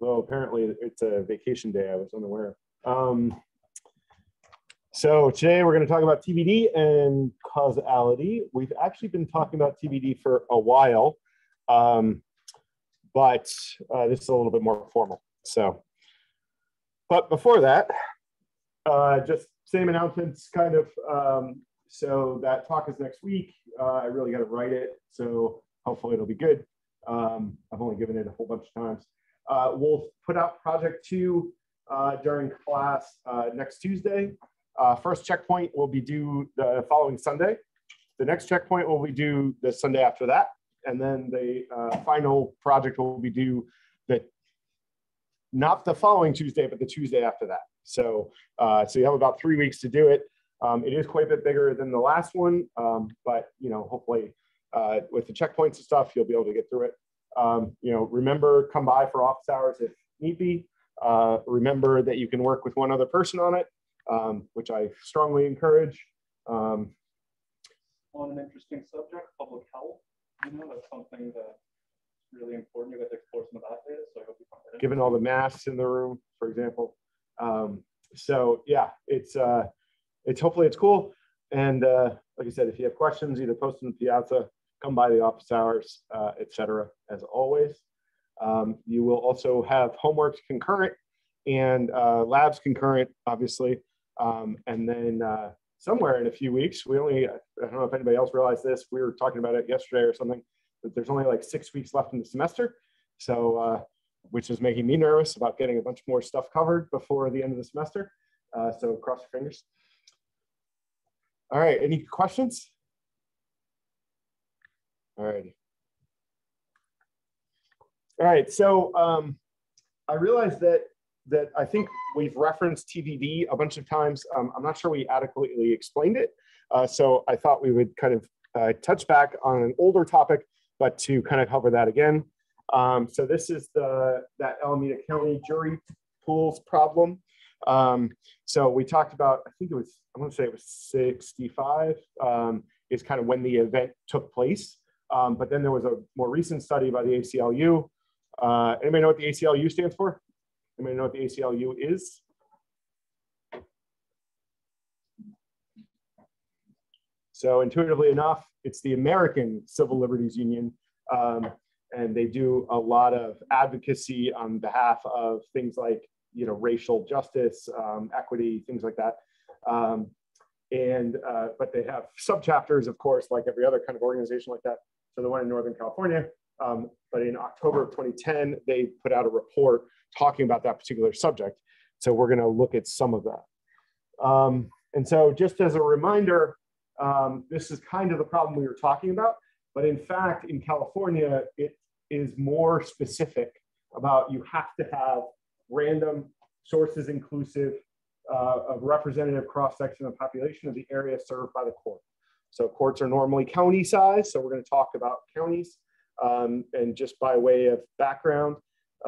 Well, apparently it's a vacation day. I was unaware. Um, so today we're going to talk about TVD and causality. We've actually been talking about TVD for a while, um, but uh, this is a little bit more formal. So, but before that, uh, just same announcements, kind of. Um, so that talk is next week. Uh, I really got to write it, so hopefully it'll be good. Um, I've only given it a whole bunch of times. Uh, we'll put out project two uh, during class uh, next Tuesday. Uh, first checkpoint will be due the following Sunday. The next checkpoint will be due the Sunday after that. And then the uh, final project will be due the, not the following Tuesday, but the Tuesday after that. So, uh, so you have about three weeks to do it. Um, it is quite a bit bigger than the last one, um, but you know, hopefully uh, with the checkpoints and stuff, you'll be able to get through it. Um, you know, remember, come by for office hours if need be. Uh, remember that you can work with one other person on it, um, which I strongly encourage. Um, on an interesting subject, public health, you know, that's something that's really important. You got to explore some of that data, so I hope you find that. Given all the masks in the room, for example. Um, so yeah, it's uh, it's hopefully it's cool. And uh, like I said, if you have questions, either post them in Piazza come by the office hours, uh, etc. as always. Um, you will also have homeworks concurrent and uh, labs concurrent, obviously. Um, and then uh, somewhere in a few weeks, we only, I don't know if anybody else realized this, we were talking about it yesterday or something, but there's only like six weeks left in the semester. So, uh, which is making me nervous about getting a bunch more stuff covered before the end of the semester. Uh, so cross your fingers. All right, any questions? All right. All right, so um, I realized that that I think we've referenced TVD a bunch of times. Um, I'm not sure we adequately explained it. Uh, so I thought we would kind of uh, touch back on an older topic, but to kind of cover that again. Um, so this is the that Alameda County jury pools problem. Um, so we talked about, I think it was, I want to say it was 65 um, is kind of when the event took place. Um, but then there was a more recent study by the ACLU. Uh, anybody know what the ACLU stands for? Anybody know what the ACLU is? So intuitively enough, it's the American Civil Liberties Union. Um, and they do a lot of advocacy on behalf of things like, you know, racial justice, um, equity, things like that. Um, and, uh, but they have subchapters, of course, like every other kind of organization like that so the one in Northern California. Um, but in October of 2010, they put out a report talking about that particular subject. So we're going to look at some of that. Um, and so just as a reminder, um, this is kind of the problem we were talking about. But in fact, in California, it is more specific about you have to have random sources inclusive uh, of representative cross section of population of the area served by the court. So courts are normally county size. So we're going to talk about counties. Um, and just by way of background,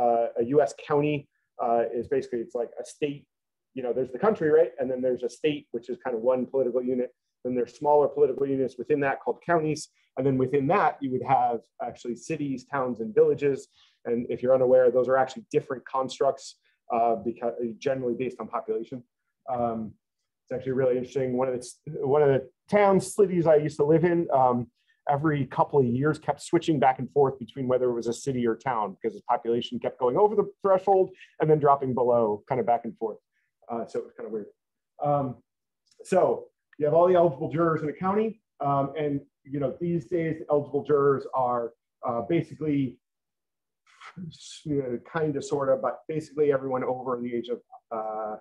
uh, a US county uh, is basically, it's like a state, you know, there's the country, right? And then there's a state, which is kind of one political unit. Then there's smaller political units within that called counties. And then within that, you would have actually cities, towns, and villages. And if you're unaware, those are actually different constructs uh, because generally based on population. Um, it's actually really interesting. One of the one of the towns, cities I used to live in, um, every couple of years kept switching back and forth between whether it was a city or town because its population kept going over the threshold and then dropping below, kind of back and forth. Uh, so it was kind of weird. Um, so you have all the eligible jurors in a county, um, and you know these days eligible jurors are uh, basically you know, kind of, sort of, but basically everyone over the age of uh,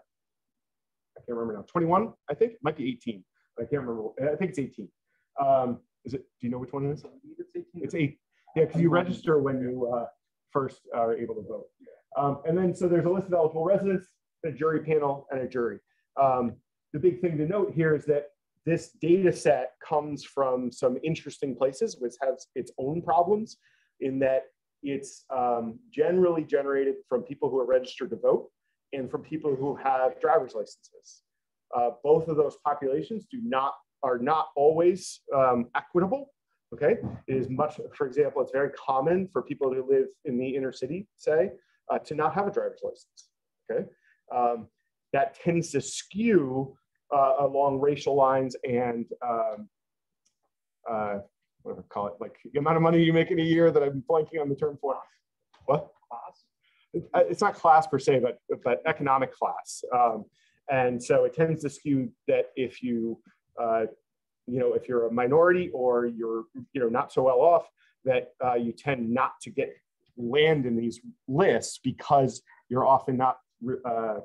I can't remember now, 21, I think, it might be 18. I can't remember. I think it's 18. Um, is it, do you know which one it is? It's 18. It's eight. Yeah, because you register when you uh, first are able to vote. Um, and then, so there's a list of eligible residents, a jury panel, and a jury. Um, the big thing to note here is that this data set comes from some interesting places, which has its own problems in that it's um, generally generated from people who are registered to vote and from people who have driver's licenses. Uh, both of those populations do not are not always um, equitable, Okay, it is much, for example, it's very common for people who live in the inner city, say, uh, to not have a driver's license. Okay, um, that tends to skew uh, along racial lines and um, uh, whatever call it, like the amount of money you make in a year that I'm blanking on the term for. What? Class? It's not class per se, but but economic class. Um, and so it tends to skew that if you uh, you know if you're a minority or you're you know not so well off, that uh, you tend not to get land in these lists because you're often not uh,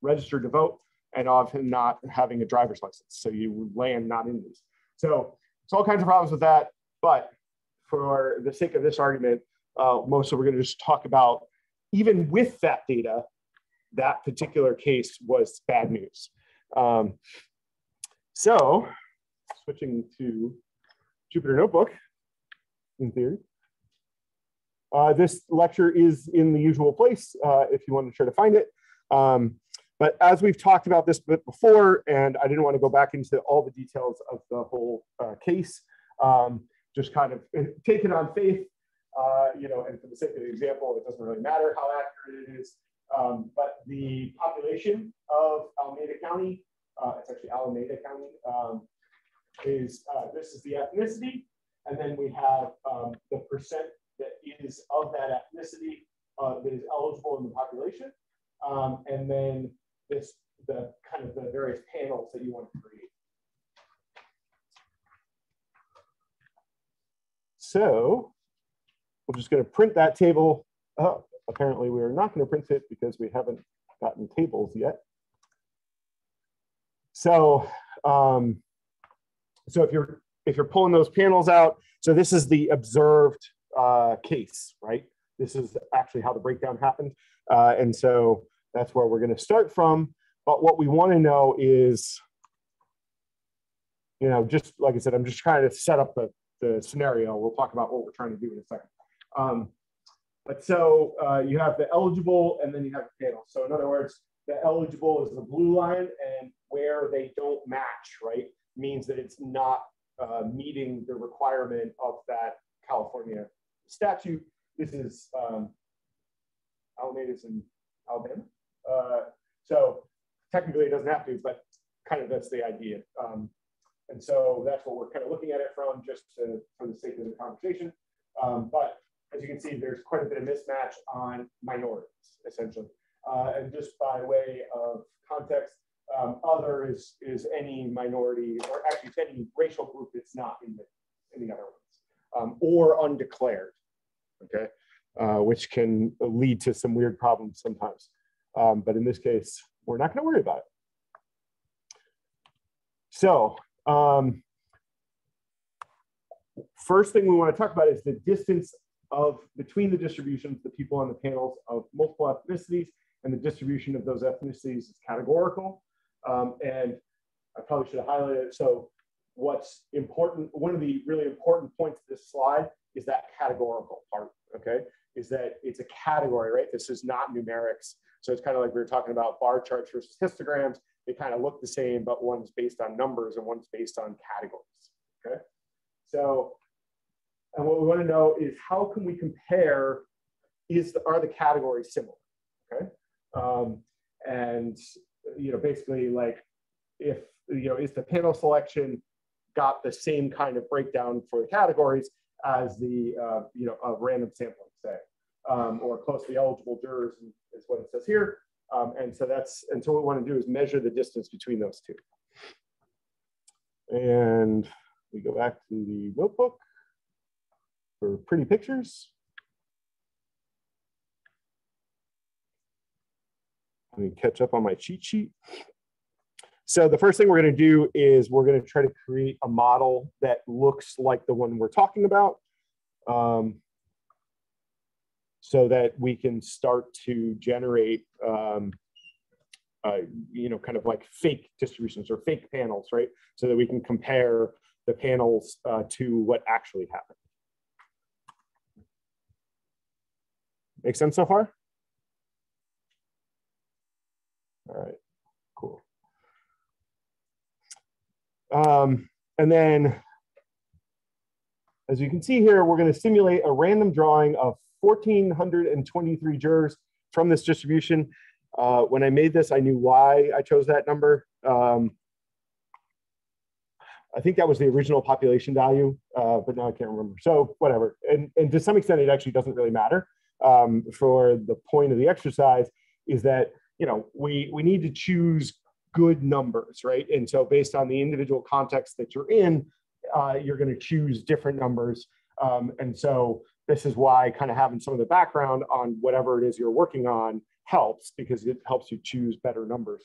registered to vote and often not having a driver's license. So you land not in these. So it's all kinds of problems with that. But for the sake of this argument, uh, most of we're going to just talk about even with that data, that particular case was bad news. Um, so switching to Jupyter Notebook in theory. Uh, this lecture is in the usual place uh, if you want to try to find it. Um, but as we've talked about this before, and I didn't want to go back into all the details of the whole uh, case, um, just kind of take it on faith, uh, you know, and for the sake of the example, it doesn't really matter how accurate it is. Um, but the population of Alameda County, uh, it's actually Alameda County, um, is uh, this is the ethnicity, and then we have um, the percent that is of that ethnicity uh, that is eligible in the population. Um, and then this, the kind of the various panels that you want to create. So we're just going to print that table. Apparently we are not going to print it because we haven't gotten tables yet. So, um, so if you're if you're pulling those panels out, so this is the observed uh, case, right? This is actually how the breakdown happened. Uh, and so that's where we're going to start from. But what we want to know is, you know, just like I said, I'm just trying to set up the, the scenario. We'll talk about what we're trying to do in a second. Um, but so uh, you have the eligible and then you have the panel. So in other words, the eligible is the blue line and where they don't match, right, means that it's not uh, meeting the requirement of that California statute. This is um, Alameda's in Alabama. Uh, so technically it doesn't have to, but kind of that's the idea. Um, and so that's what we're kind of looking at it from just to, for the sake of the conversation. Um, but as you can see, there's quite a bit of mismatch on minorities, essentially. Uh, and just by way of context, um, other is, is any minority, or actually any racial group that's not in the, in the other ones, um, or undeclared, okay? Uh, which can lead to some weird problems sometimes. Um, but in this case, we're not going to worry about it. So um, first thing we want to talk about is the distance of between the distributions, the people on the panels of multiple ethnicities, and the distribution of those ethnicities is categorical. Um, and I probably should have highlighted it. So what's important, one of the really important points of this slide is that categorical part, okay? Is that it's a category, right? This is not numerics. So it's kind of like we were talking about bar charts versus histograms. They kind of look the same, but one's based on numbers and one's based on categories. Okay. So, and what we want to know is how can we compare? Is the, are the categories similar? Okay. Um, and you know, basically, like if you know, is the panel selection got the same kind of breakdown for the categories as the uh, you know of random sampling, say, um, or closely eligible jurors is what it says here. Um, and so that's, and so what we want to do is measure the distance between those two. And we go back to the notebook for pretty pictures. Let me catch up on my cheat sheet. So the first thing we're going to do is we're going to try to create a model that looks like the one we're talking about. Um, so that we can start to generate, um, uh, you know, kind of like fake distributions or fake panels, right? So that we can compare the panels uh, to what actually happened. Make sense so far? All right, cool. Um, and then as you can see here, we're going to simulate a random drawing of 1,423 jurors from this distribution. Uh, when I made this, I knew why I chose that number. Um, I think that was the original population value, uh, but now I can't remember. So whatever. And, and to some extent, it actually doesn't really matter. Um, for the point of the exercise is that, you know, we, we need to choose good numbers, right? And so based on the individual context that you're in, uh, you're going to choose different numbers. Um, and so this is why kind of having some of the background on whatever it is you're working on helps because it helps you choose better numbers.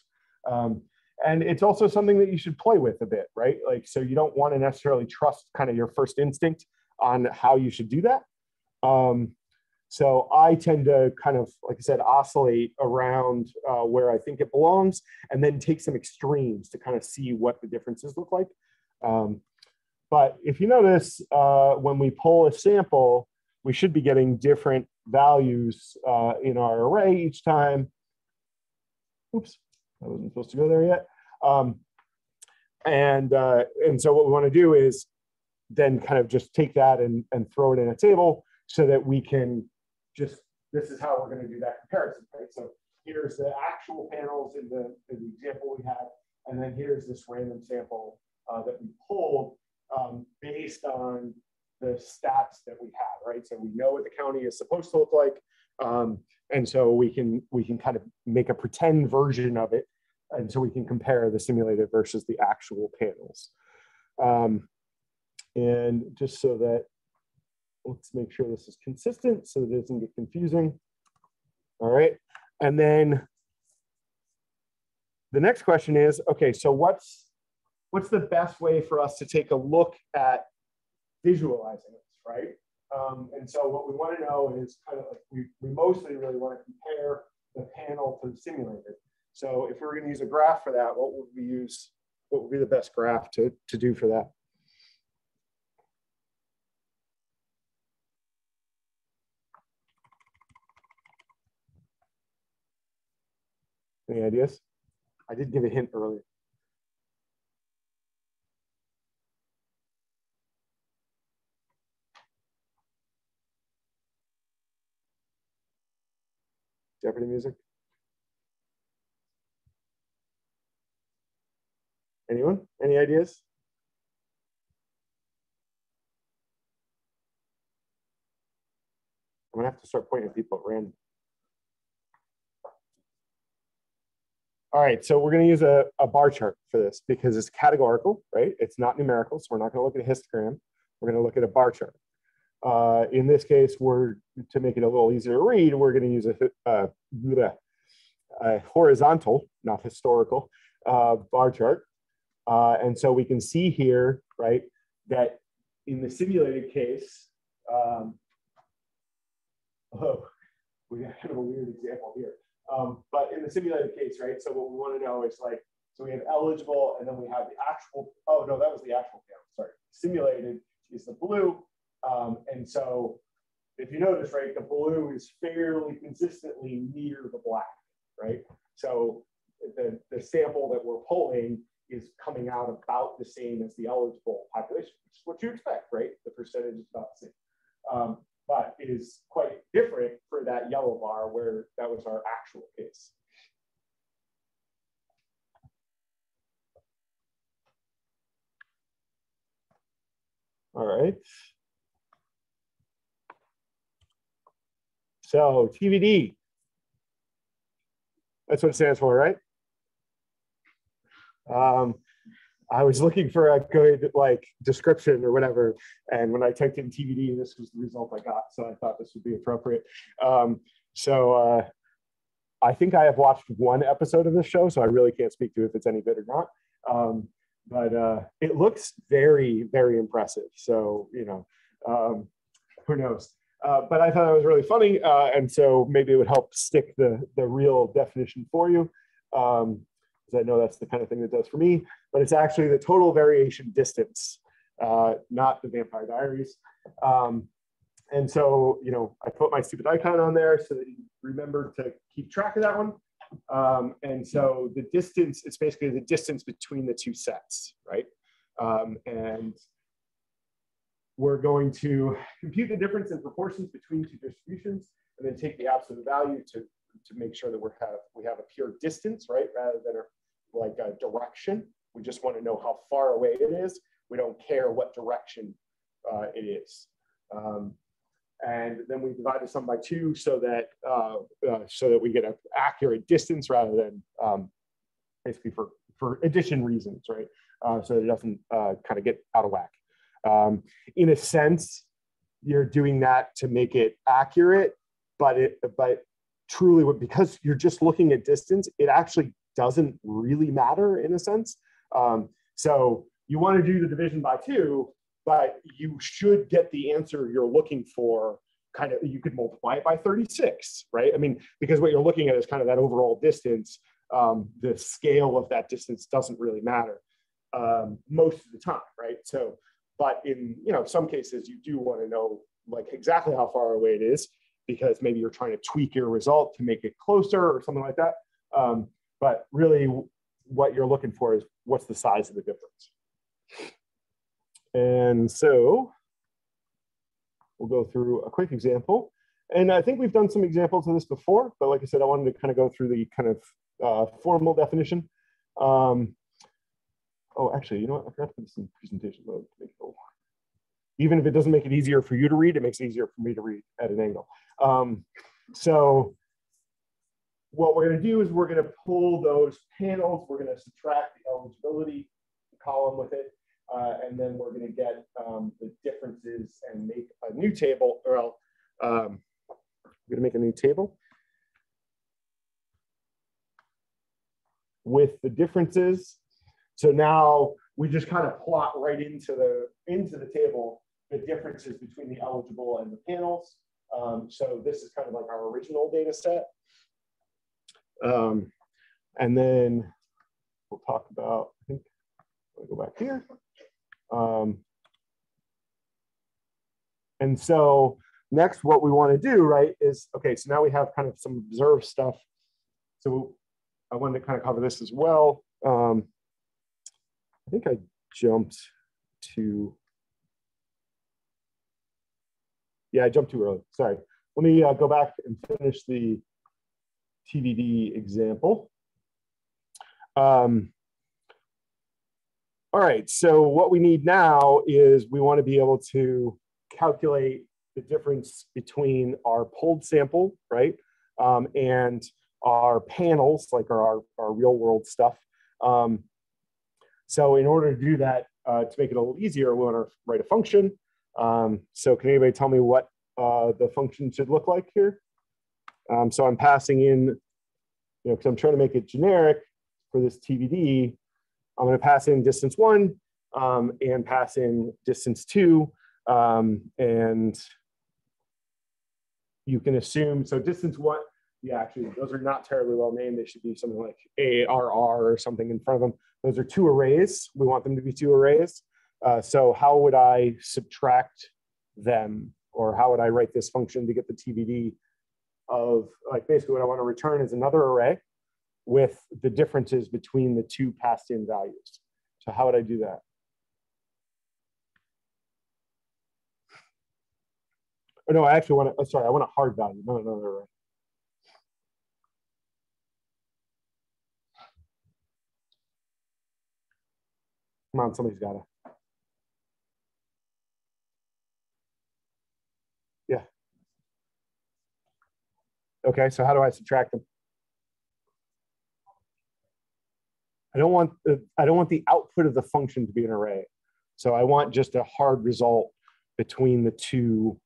Um, and it's also something that you should play with a bit, right? Like, so you don't want to necessarily trust kind of your first instinct on how you should do that. Um, so I tend to kind of, like I said, oscillate around uh, where I think it belongs and then take some extremes to kind of see what the differences look like. Um, but if you notice, uh, when we pull a sample, we should be getting different values uh, in our array each time. Oops, I wasn't supposed to go there yet. Um, and, uh, and so what we want to do is then kind of just take that and, and throw it in a table so that we can just, this is how we're going to do that comparison, right? So here's the actual panels in the, in the example we had, and then here's this random sample uh, that we pulled um, based on the stats that we have, right? So we know what the county is supposed to look like. Um, and so we can we can kind of make a pretend version of it. And so we can compare the simulated versus the actual panels. Um, and just so that, let's make sure this is consistent so it doesn't get confusing. All right. And then the next question is, okay, so what's what's the best way for us to take a look at visualizing this, right? Um, and so what we want to know is kind of like we, we mostly really want to compare the panel to the simulated. So if we we're going to use a graph for that, what would we use? What would be the best graph to, to do for that? Any ideas? I did give a hint earlier. Jeopardy music? Anyone? Any ideas? I'm gonna have to start pointing people at random. All right, so we're gonna use a, a bar chart for this because it's categorical, right? It's not numerical, so we're not gonna look at a histogram. We're gonna look at a bar chart. Uh, in this case, we're to make it a little easier to read, we're going to use a, a, a, horizontal, not historical, uh, bar chart. Uh, and so we can see here, right, that in the simulated case, um, oh, we got a weird example here. Um, but in the simulated case, right, so what we want to know is like, so we have eligible and then we have the actual, oh no, that was the actual count, sorry. Simulated is the blue, um, and so if you notice, right, the blue is fairly consistently near the black, right? So the, the sample that we're pulling is coming out about the same as the eligible population, which is what you expect, right? The percentage is about the same. Um, but it is quite different for that yellow bar where that was our actual case. All right. So TVD, that's what it stands for, right? Um, I was looking for a good like description or whatever, and when I typed in TVD, this was the result I got. So I thought this would be appropriate. Um, so uh, I think I have watched one episode of this show, so I really can't speak to if it's any good or not. Um, but uh, it looks very, very impressive. So you know, um, who knows? Uh, but I thought it was really funny, uh, and so maybe it would help stick the the real definition for you, because um, I know that's the kind of thing that does for me. But it's actually the total variation distance, uh, not the Vampire Diaries. Um, and so, you know, I put my stupid icon on there so that you remember to keep track of that one. Um, and so the distance, it's basically the distance between the two sets, right? Um, and we're going to compute the difference in proportions between two distributions and then take the absolute value to, to make sure that we have, we have a pure distance, right? Rather than a, like a direction. We just want to know how far away it is. We don't care what direction uh, it is. Um, and then we divide the sum by two so that uh, uh, so that we get an accurate distance rather than um, basically for for addition reasons, right? Uh, so it doesn't uh, kind of get out of whack. Um, in a sense, you're doing that to make it accurate, but it but truly because you're just looking at distance, it actually doesn't really matter in a sense. Um, so you want to do the division by two, but you should get the answer you're looking for kind of you could multiply it by 36 right? I mean because what you're looking at is kind of that overall distance. Um, the scale of that distance doesn't really matter um, most of the time right? So but in you know some cases you do want to know like exactly how far away it is because maybe you're trying to tweak your result to make it closer or something like that. Um, but really what you're looking for is what's the size of the difference and so we'll go through a quick example. And I think we've done some examples of this before, but like I said, I wanted to kind of go through the kind of uh, formal definition. Um, oh, actually, you know what? I forgot to put this in presentation mode to make it even if it doesn't make it easier for you to read, it makes it easier for me to read at an angle. Um, so what we're going to do is we're going to pull those panels. We're going to subtract the eligibility column with it. Uh, and then we're going to get um, the differences and make a new table, or else, um, we're going to make a new table with the differences. So now we just kind of plot right into the into the table the differences between the eligible and the panels. Um, so this is kind of like our original data set. Um, and then we'll talk about, I think, I'll go back here. Um, and so next, what we want to do, right, is, okay, so now we have kind of some observed stuff. So I wanted to kind of cover this as well. Um, I think I jumped to, yeah, I jumped too early, sorry. Let me uh, go back and finish the TVD example. Um, all right, so what we need now is we want to be able to calculate the difference between our pulled sample, right, um, and our panels, like our, our, real world stuff. Um, so in order to do that, uh, to make it a little easier, we want to write a function. Um, so can anybody tell me what uh, the function should look like here? Um, so I'm passing in, you know, because I'm trying to make it generic for this TVD, I'm going to pass in distance one um, and pass in distance two. Um, and you can assume, so distance one, yeah, actually, those are not terribly well named. They should be something like ARR or something in front of them. Those are two arrays. We want them to be two arrays. Uh, so how would I subtract them? Or how would I write this function to get the TVD of, like basically what I want to return is another array with the differences between the two passed in values. So how would I do that? Oh, no, I actually want to, oh, sorry, I want a hard value, not another array. Come on, somebody's got to. Yeah. Okay, so how do I subtract them? I don't want the, I don't want the output of the function to be an array. So I want just a hard result between the two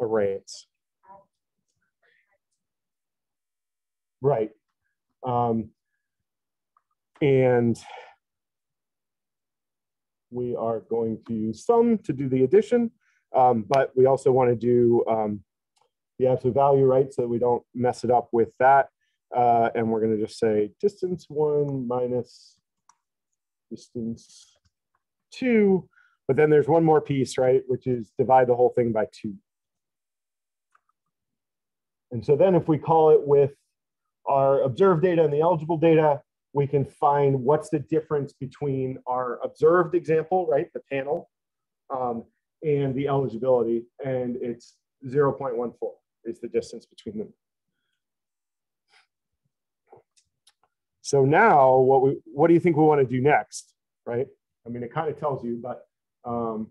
arrays. Right. Um, and we are going to use sum to do the addition, um, but we also want to do um, the absolute value, right? So we don't mess it up with that. Uh, and we're going to just say distance one minus distance two. But then there's one more piece, right, which is divide the whole thing by two. And so then if we call it with our observed data and the eligible data, we can find what's the difference between our observed example, right, the panel, um, and the eligibility, and it's 0.14 is the distance between them. So now what we what do you think we want to do next, right? I mean, it kind of tells you, but um,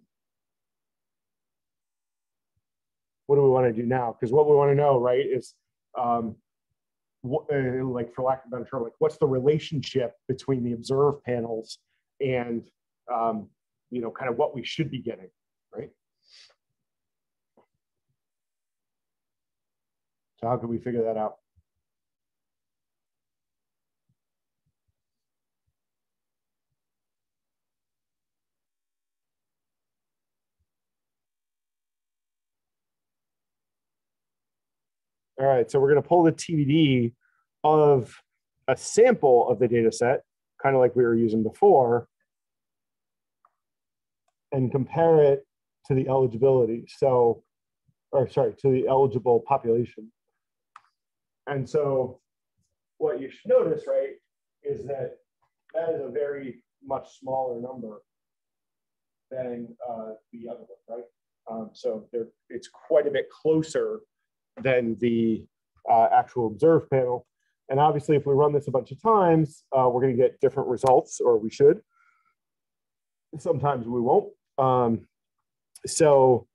what do we want to do now? Because what we want to know, right, is um, what, uh, like for lack of a better term, like what's the relationship between the observed panels and um, you know, kind of what we should be getting, right? So how can we figure that out? All right, so we're going to pull the TVD of a sample of the data set, kind of like we were using before, and compare it to the eligibility. So, or sorry, to the eligible population. And so what you should notice, right, is that that is a very much smaller number than uh, the other one, right? Um, so it's quite a bit closer than the uh, actual observed panel. And obviously, if we run this a bunch of times, uh, we're going to get different results, or we should. Sometimes we won't. Um, so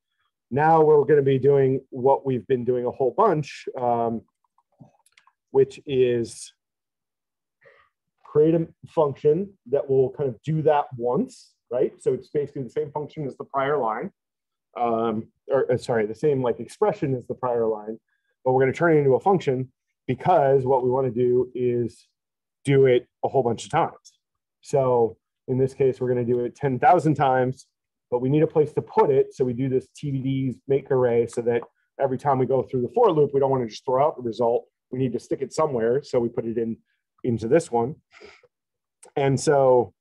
now we're going to be doing what we've been doing a whole bunch, um, which is create a function that will kind of do that once, right? So it's basically the same function as the prior line um, or uh, sorry, the same like expression as the prior line, but we're going to turn it into a function because what we want to do is do it a whole bunch of times. So in this case, we're going to do it 10,000 times, but we need a place to put it. So we do this TVDs make array so that every time we go through the for loop, we don't want to just throw out the result. We need to stick it somewhere. So we put it in into this one. And so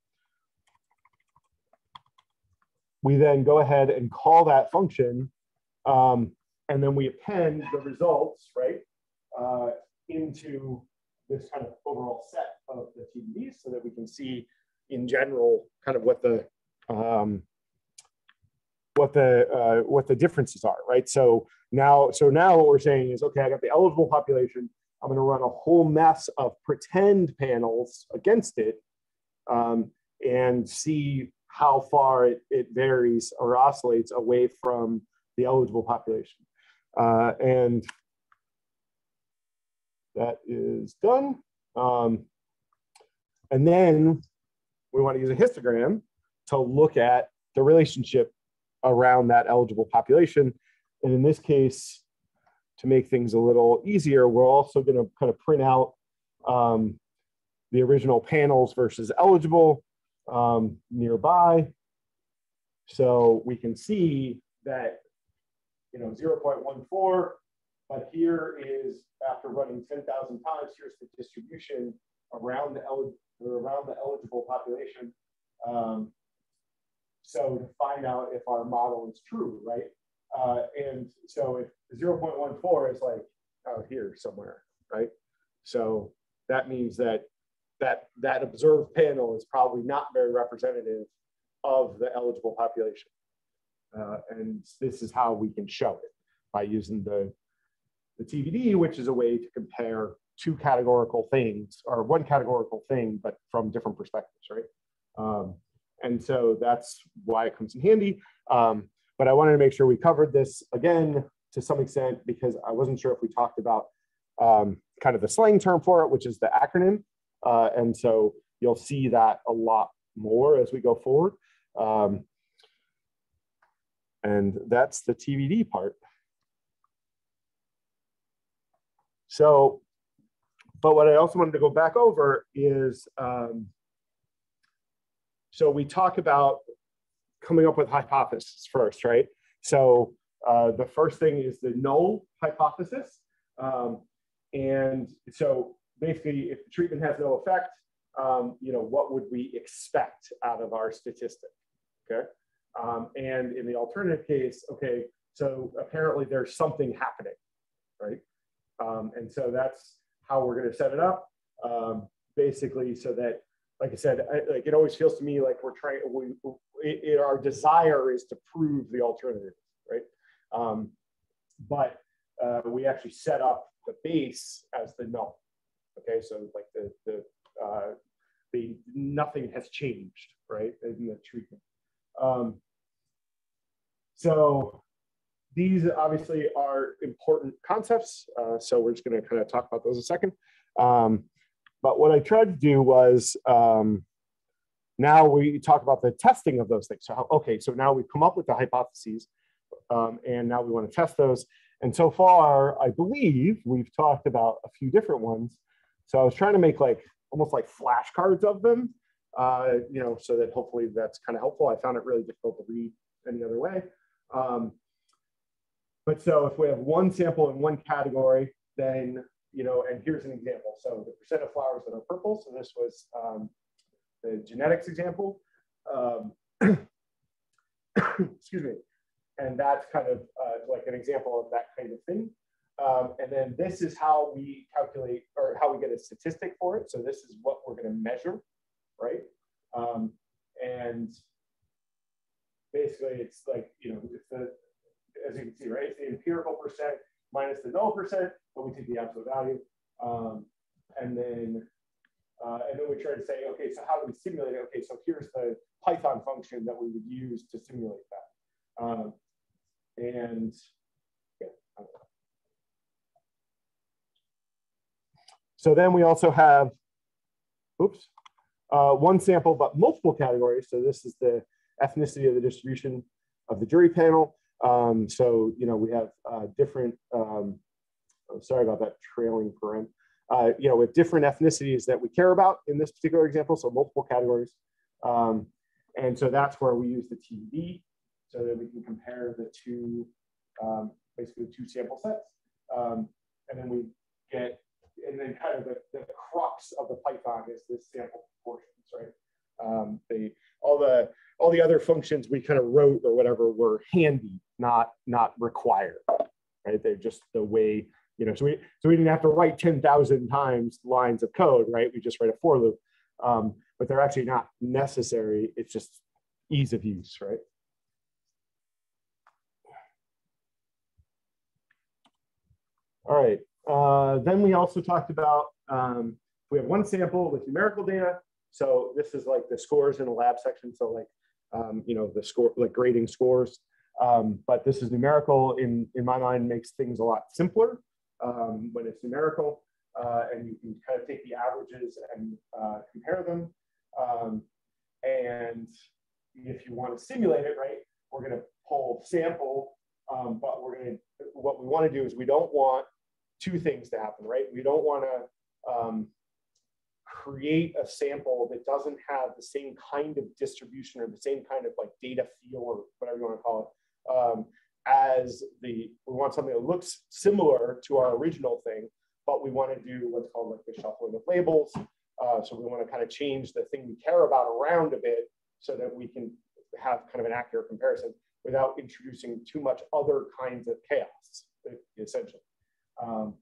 we then go ahead and call that function, um, and then we append the results, right, uh, into this kind of overall set of the TVDs so that we can see in general kind of what the um, what the uh, what the differences are, right? So now, so now what we're saying is, okay, I got the eligible population. I'm going to run a whole mess of pretend panels against it um, and see how far it, it varies or oscillates away from the eligible population. Uh, and that is done. Um, and then we want to use a histogram to look at the relationship around that eligible population. And in this case, to make things a little easier, we're also going to kind of print out um, the original panels versus eligible um, nearby. So we can see that, you know, 0.14, but here is after running 10,000 times, here's the distribution around the, around the eligible population. Um, so to find out if our model is true, right? Uh, and so if 0.14 is like out here somewhere, right? So that means that that that observed panel is probably not very representative of the eligible population. Uh, and this is how we can show it by using the, the TVD, which is a way to compare two categorical things or one categorical thing, but from different perspectives, right? Um, and so that's why it comes in handy. Um, but I wanted to make sure we covered this again to some extent because I wasn't sure if we talked about um, kind of the slang term for it, which is the acronym. Uh, and so you'll see that a lot more as we go forward. Um, and that's the TVD part. So, but what I also wanted to go back over is, um, so we talk about coming up with hypothesis first, right? So uh, the first thing is the null hypothesis. Um, and so basically, if the treatment has no effect, um, you know, what would we expect out of our statistic? Okay. Um, and in the alternative case, okay, so apparently there's something happening, right? Um, and so that's how we're going to set it up, um, basically, so that, like I said, I, like it always feels to me like we're trying. We, it, it, our desire is to prove the alternative, right? Um, but uh, we actually set up the base as the null. Okay, so like the the uh, the nothing has changed, right, in the treatment. Um, so these obviously are important concepts. Uh, so we're just going to kind of talk about those a second. Um, but what I tried to do was um, now we talk about the testing of those things. So, how, okay, so now we've come up with the hypotheses um, and now we want to test those. And so far, I believe we've talked about a few different ones. So I was trying to make like almost like flashcards of them, uh, you know, so that hopefully that's kind of helpful. I found it really difficult to read any other way. Um, but so if we have one sample in one category, then, you know, and here's an example. So the percent of flowers that are purple, so this was um, the genetics example. Um, excuse me. And that's kind of uh, like an example of that kind of thing. Um, and then this is how we calculate or how we get a statistic for it. So this is what we're going to measure, right? Um, and basically it's like, you know, it's the, as you can see, right? It's the empirical percent minus the null percent, but we take the absolute value. Um, and then uh, and then we try to say, okay, so how do we simulate it? Okay, so here's the Python function that we would use to simulate that. Um, and. So then we also have, oops, uh, one sample, but multiple categories. So this is the ethnicity of the distribution of the jury panel. Um, so, you know, we have uh, different, um, oh, sorry about that trailing paren, uh, you know, with different ethnicities that we care about in this particular example, so multiple categories. Um, and so that's where we use the TVD so that we can compare the two, um, basically two sample sets. Um, and then we get, and then kind of the, the crux of the Python is this sample proportions, right? Um, they, all the all the other functions we kind of wrote or whatever were handy, not not required, right? They're just the way you know. So we so we didn't have to write ten thousand times lines of code, right? We just write a for loop, um, but they're actually not necessary. It's just ease of use, right? All right. Uh, then we also talked about um, we have one sample with numerical data. So this is like the scores in the lab section. So like um, you know, the score, like grading scores. Um, but this is numerical in, in my mind makes things a lot simpler um, when it's numerical. Uh, and you can kind of take the averages and uh, compare them. Um, and if you want to simulate it, right, we're going to pull sample, um, but we're going to, what we want to do is we don't want two things to happen, right? We don't want to um, create a sample that doesn't have the same kind of distribution or the same kind of like data feel or whatever you want to call it um, as the we want something that looks similar to our original thing but we want to do what's called like the shuffling of labels uh, so we want to kind of change the thing we care about around a bit so that we can have kind of an accurate comparison without introducing too much other kinds of chaos essentially um,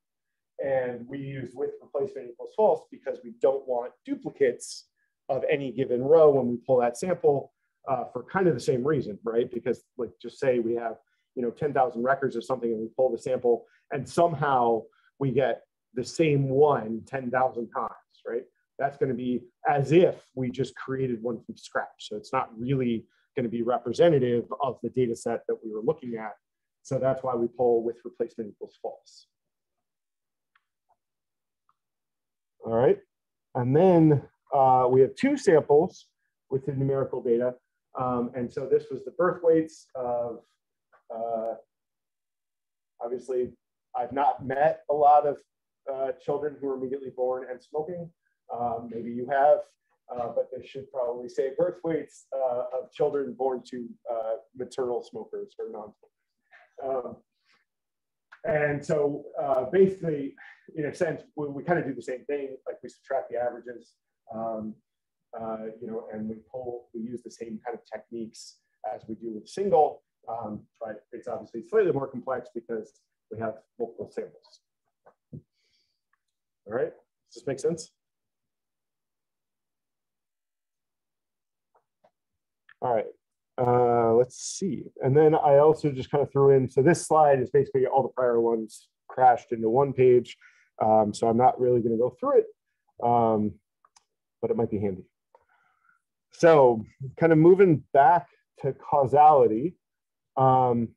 and we use with replacement equals false because we don't want duplicates of any given row when we pull that sample uh, for kind of the same reason, right? Because like just say we have, you know, 10,000 records or something and we pull the sample and somehow we get the same one 10,000 times, right? That's going to be as if we just created one from scratch. So it's not really going to be representative of the data set that we were looking at. So that's why we pull with replacement equals false. All right. And then uh, we have two samples with the numerical data. Um, and so this was the birth weights of, uh, obviously, I've not met a lot of uh, children who were immediately born and smoking. Um, maybe you have, uh, but they should probably say birth weights uh, of children born to uh, maternal smokers or non-smokers. Um, and so uh, basically, in a sense, we, we kind of do the same thing. Like we subtract the averages, um, you know, and we pull, we use the same kind of techniques as we do with single, um, but it's obviously slightly more complex because we have multiple samples. All right, does this make sense? All right, uh, let's see. And then I also just kind of threw in, so this slide is basically all the prior ones crashed into one page. Um, so I'm not really gonna go through it, um, but it might be handy. So kind of moving back to causality, um,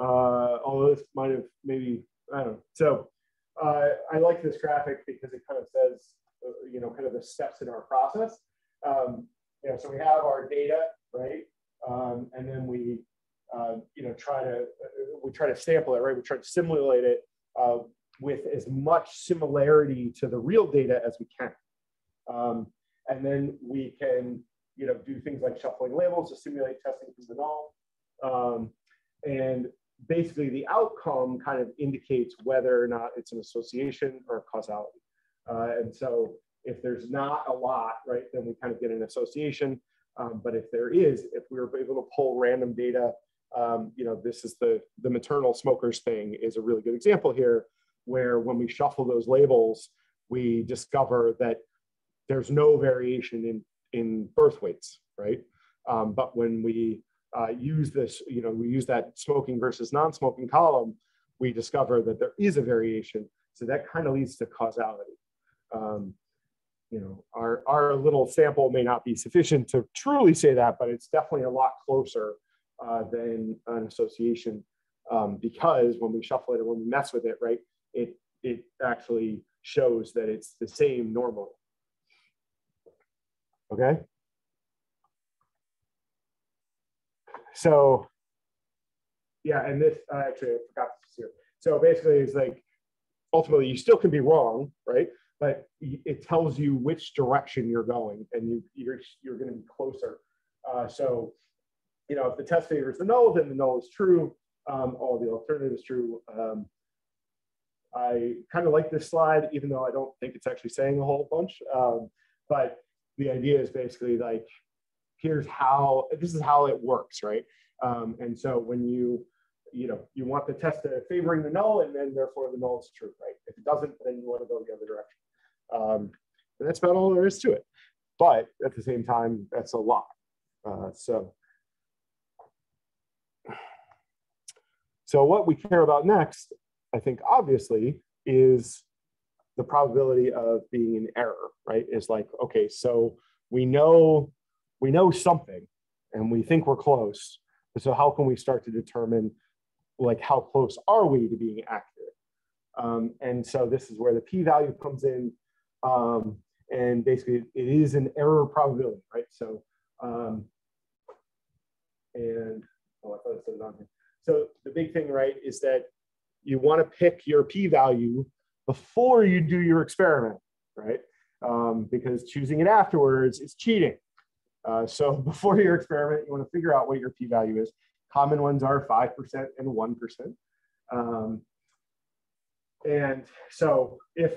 uh, although this might have maybe, I don't know. So uh, I like this graphic because it kind of says, uh, you know, kind of the steps in our process. Um, you know, so we have our data, right? Um, and then we, uh, you know, try to, uh, we try to sample it, right? We try to simulate it uh, with as much similarity to the real data as we can. Um, and then we can, you know, do things like shuffling labels to simulate testing through the null. Um, and basically the outcome kind of indicates whether or not it's an association or causality. Uh, and so if there's not a lot, right, then we kind of get an association. Um, but if there is, if we were able to pull random data, um, you know, this is the, the maternal smokers thing is a really good example here, where when we shuffle those labels, we discover that there's no variation in, in birth weights, right? Um, but when we uh, use this, you know, we use that smoking versus non-smoking column, we discover that there is a variation. So that kind of leads to causality. Um, you know, our, our little sample may not be sufficient to truly say that, but it's definitely a lot closer uh, than an association um, because when we shuffle it and when we mess with it, right, it, it actually shows that it's the same normally. Okay. So yeah, and this uh, actually I forgot this here. So basically, it's like ultimately you still can be wrong, right? But it tells you which direction you're going, and you you're you're going to be closer. Uh, so you know, if the test favors the null, then the null is true. Um, all the alternative is true. Um, I kind of like this slide, even though I don't think it's actually saying a whole bunch. Um, but the idea is basically like here's how this is how it works, right? Um, and so when you you know you want the test to favoring the null, and then therefore the null is true, right? If it doesn't, then you want to go the other direction. Um, and that's about all there is to it. But at the same time, that's a lot. Uh, so. So what we care about next, I think obviously, is the probability of being in error, right? Is like, okay, so we know we know something and we think we're close. So how can we start to determine like how close are we to being accurate? Um, and so this is where the p-value comes in. Um, and basically it is an error probability, right? So, um, and oh, I thought I said it on here. So the big thing, right, is that you want to pick your p-value before you do your experiment, right? Um, because choosing it afterwards is cheating. Uh, so before your experiment, you want to figure out what your p-value is. Common ones are 5% and 1%. Um, and so if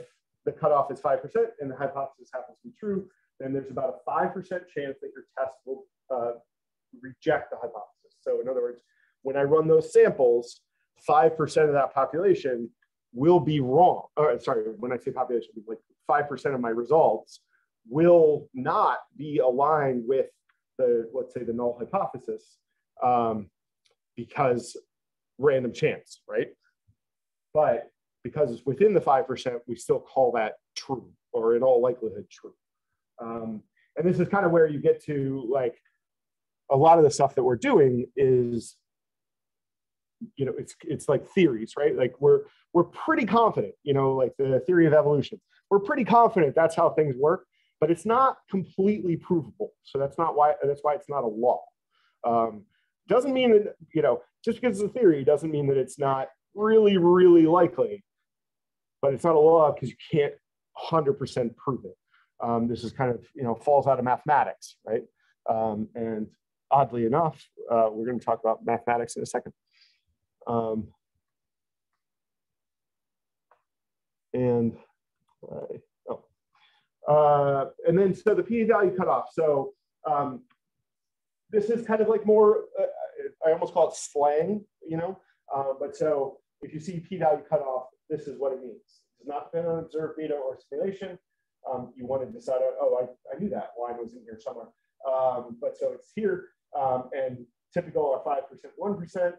the cutoff is 5% and the hypothesis happens to be true, then there's about a 5% chance that your test will uh, reject the hypothesis. So in other words, when I run those samples, 5% of that population will be wrong. Or sorry, when I say population, like 5% of my results will not be aligned with the, let's say, the null hypothesis um, because random chance, right? But because it's within the 5%, we still call that true or in all likelihood true. Um, and this is kind of where you get to like a lot of the stuff that we're doing is you know it's it's like theories right like we're we're pretty confident you know like the theory of evolution we're pretty confident that's how things work but it's not completely provable. So that's not why that's why it's not a law. Um, doesn't mean that you know just because it's a theory doesn't mean that it's not really really likely. But it's not a law because you can't 100% prove it. Um, this is kind of you know falls out of mathematics, right? Um, and oddly enough, uh, we're going to talk about mathematics in a second. Um, and uh, uh, and then so the p-value cutoff. So um, this is kind of like more, uh, I almost call it slang, you know, uh, but so if you see p-value cutoff, this is what it means. It's not been an observed beta or simulation. Um, you want to decide, oh, I, I knew that line was in here somewhere. Um, but so it's here. um, and typical are 5%, 1%.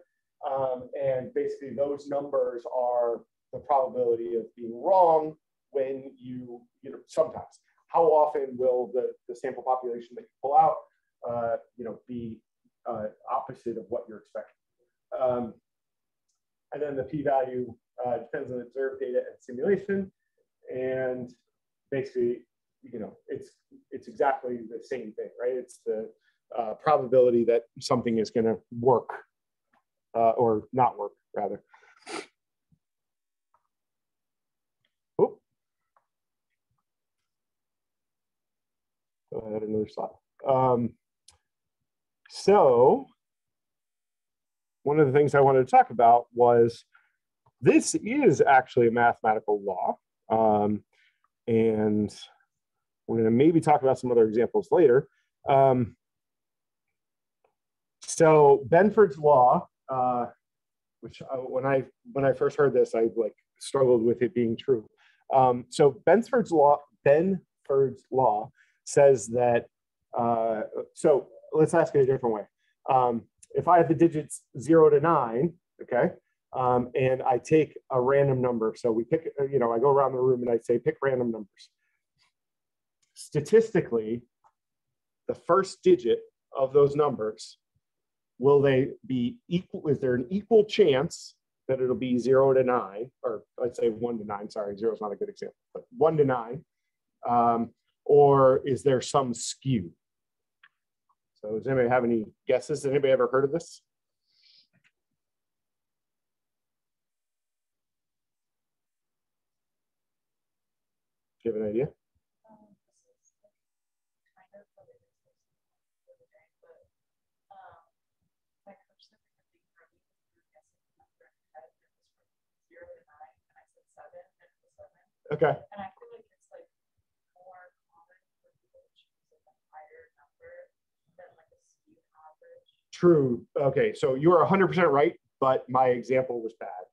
Um, and basically those numbers are the probability of being wrong when you, you know, sometimes. How often will the, the sample population that you pull out, uh, you know, be uh, opposite of what you're expecting? Um, and then the p-value uh, depends on observed data and simulation. And basically, you know, it's it's exactly the same thing, right? It's the uh, probability that something is going to work uh, or not work, rather. Oh, Go ahead, another slide. Um, so one of the things I wanted to talk about was this is actually a mathematical law. Um, and we're going to maybe talk about some other examples later. Um, so Benford's law, uh, which I, when I when I first heard this, I like struggled with it being true. Um, so Benford's law, Benford's law says that. Uh, so let's ask it a different way. Um, if I have the digits zero to nine, okay, um, and I take a random number. So we pick, you know, I go around the room and I say, pick random numbers. Statistically, the first digit of those numbers, will they be equal? Is there an equal chance that it'll be zero to nine, or let's say one to nine, sorry, zero is not a good example, but one to nine, um, or is there some skew? So does anybody have any guesses? Has anybody ever heard of this? Do you have an idea? Okay. And I feel like it's like more common for people to choose like a higher number than like a average. True. Okay, so you are 100% right, but my example was bad.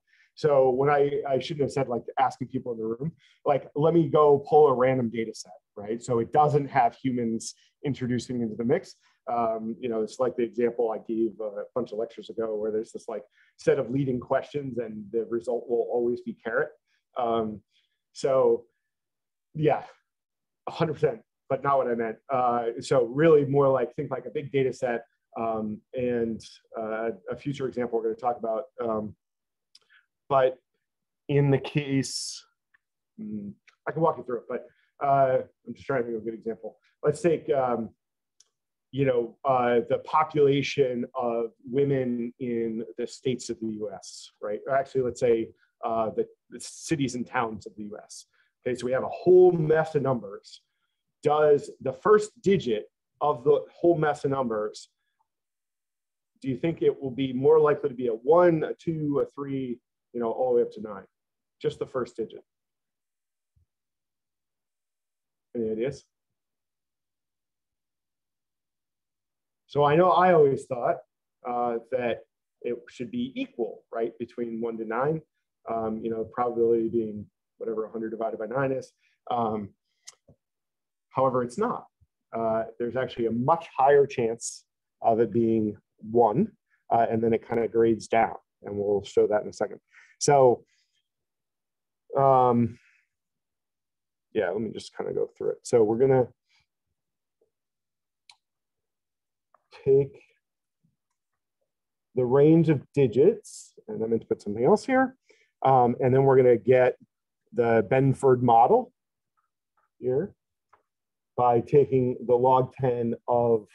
So when I, I shouldn't have said like asking people in the room, like let me go pull a random data set, right? So it doesn't have humans introducing into the mix. Um, you know, it's like the example I gave a bunch of lectures ago where there's this like set of leading questions and the result will always be carrot. Um, so yeah, 100%, but not what I meant. Uh, so really more like think like a big data set um, and uh, a future example we're going to talk about. Um, but in the case, hmm, I can walk you through it, but uh, I'm just trying to think of a good example. Let's take, um, you know, uh, the population of women in the states of the US, right? Or actually, let's say uh, the, the cities and towns of the US. Okay, so we have a whole mess of numbers. Does the first digit of the whole mess of numbers, do you think it will be more likely to be a one, a two, a three, you know, all the way up to nine? Just the first digit. Any ideas? So I know I always thought uh, that it should be equal, right, between one to nine um, you know, probability being whatever 100 divided by 9 is. Um, however, it's not. Uh, there's actually a much higher chance of it being 1, uh, and then it kind of grades down, and we'll show that in a second. So, um, yeah, let me just kind of go through it. So we're going to take the range of digits, and I'm going to put something else here. Um, and then we're going to get the Benford model here by taking the log 10 of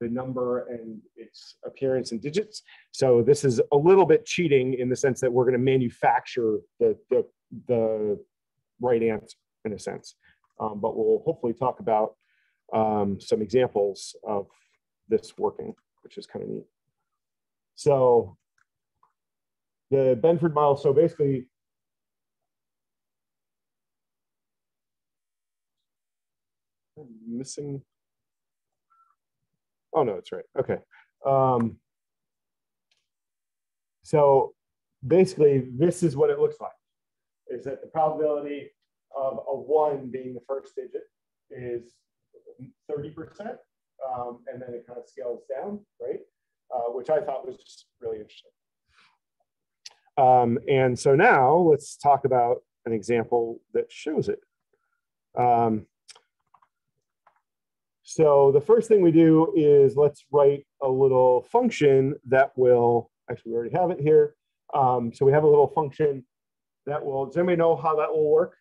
the number and its appearance in digits. So this is a little bit cheating in the sense that we're going to manufacture the, the, the right answer in a sense. Um, but we'll hopefully talk about um, some examples of this working, which is kind of neat. So the Benford model. So basically, I'm missing. Oh no, it's right. Okay. Um, so basically, this is what it looks like. Is that the probability of a one being the first digit is 30%. um, and then it kind of scales down, right? Uh, which I thought was just really interesting. Um, and so now let's talk about an example that shows it. Um, so the first thing we do is let's write a little function that will, actually we already have it here. Um, so we have a little function that will, does anybody know how that will work?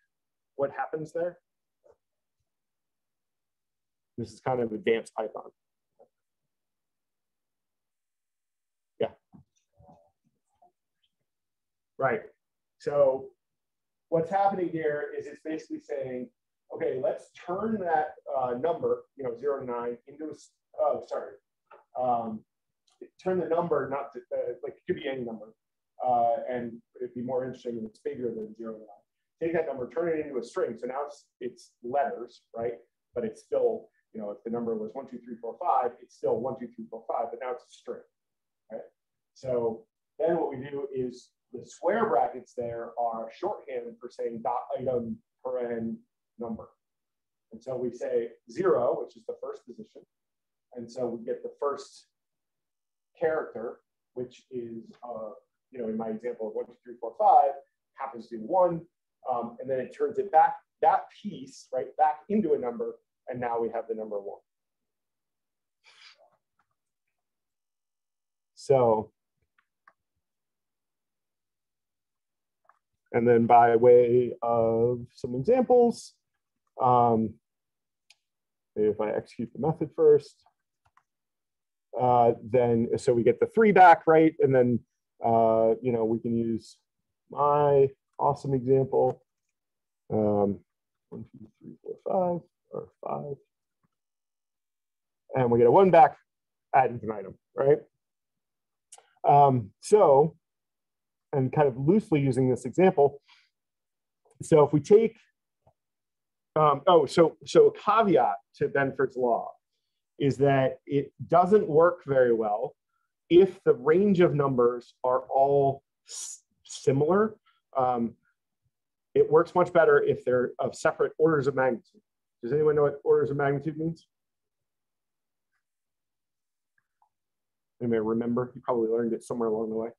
What happens there? This is kind of advanced Python. Yeah. Right. So what's happening here is it's basically saying, okay, let's turn that uh, number, you know, zero to nine into a, oh, sorry. Um, turn the number, not to, uh, like it could be any number. Uh, and it'd be more interesting if it's bigger than zero to nine. Take that number, turn it into a string. So now it's, it's letters, right? But it's still, you know, if the number was one, two, three, four, five, it's still one, two, three, four, five, but now it's a string, right? So then what we do is the square brackets there are shorthand for saying dot item paren number. And so we say zero, which is the first position. And so we get the first character, which is, uh, you know, in my example of one, two, three, four, five, happens to be one. Um, and then it turns it back, that piece, right, back into a number. And now we have the number one. So And then by way of some examples, um, if I execute the method first, uh, then so we get the three back, right? And then, uh, you know, we can use my awesome example. Um, one, two, three, four, five, or five. And we get a one back ad infinitum, right? Um, so and kind of loosely using this example. So if we take, um, oh, so, so a caveat to Benford's law is that it doesn't work very well if the range of numbers are all similar. Um, it works much better if they're of separate orders of magnitude. Does anyone know what orders of magnitude means? Anybody remember? You probably learned it somewhere along the way.